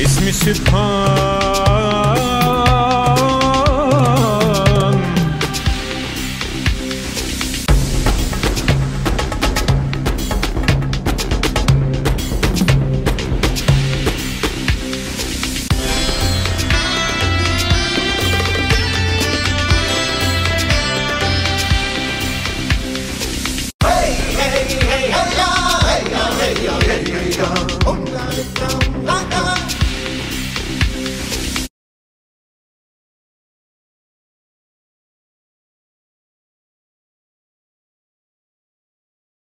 İsmi Sübhan